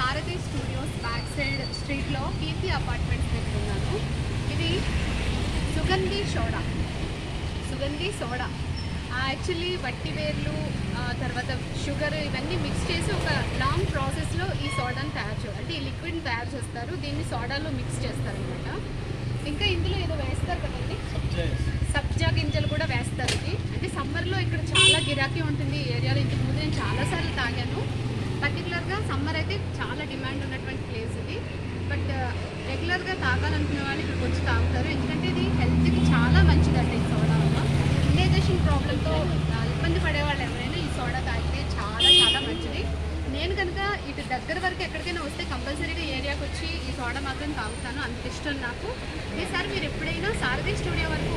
సారథి studios back side స్ట్రీట్లో కీర్తి apartments దగ్గర ఉన్నాను. ఇది సుగంధి సోడా. సుగంధి సోడా. యాక్చువల్లీ వట్టి వేర్లు తర్వాత షుగర్ ఇవన్నీ మిక్స్ చేసి ఒక లాంగ్ ప్రాసెస్లో ఈ సోడాని తయారు చేయాలి అంటే ఈ లిక్విడ్ని తయారు చేస్తారు. దీన్ని సోడాలో మిక్స్ చేస్తారనమాట ఇంకా ఇందులో ఏదో వేస్తారు కదండి? సబ్జా గింజలు. కూడా వేస్తారు ఇది. అంటే సమ్మర్లో ఇక్కడ చాలా గిరాకీ ఉంటుంది ఈ ఏరియాలో. ఇంతకు ముందు నేను చాలాసార్లు తాగాను. పర్టికులర్గా సమ్మర్ అయితే చాలా డిమాండ్ ఉన్నటువంటి ప్లేస్ ఇది. బట్ రెగ్యులర్గా తాగాలనుకునే వాళ్ళు ఇక్కడికి వచ్చి తాగుతారు. ఎందుకంటే ఇది హెల్త్కి చాలా మంచిదండి ఈ సోడా వల్ల. ఇండైజేషన్ ప్రాబ్లంతో ఇబ్బంది పడే వాళ్ళు ఎవరైనా ఈ సోడా తాగితే చాలా చాలా మంచిది. నేను కనుక ఇటు దగ్గర వరకు ఎక్కడికైనా వస్తే కంపల్సరీగా ఏరియాకి వచ్చి ఈ సోడా మాత్రం తాగుతాను. అంత ఇష్టం నాకు. ఈసారి మీరు ఎప్పుడైనా సారథి స్టూడియో వరకు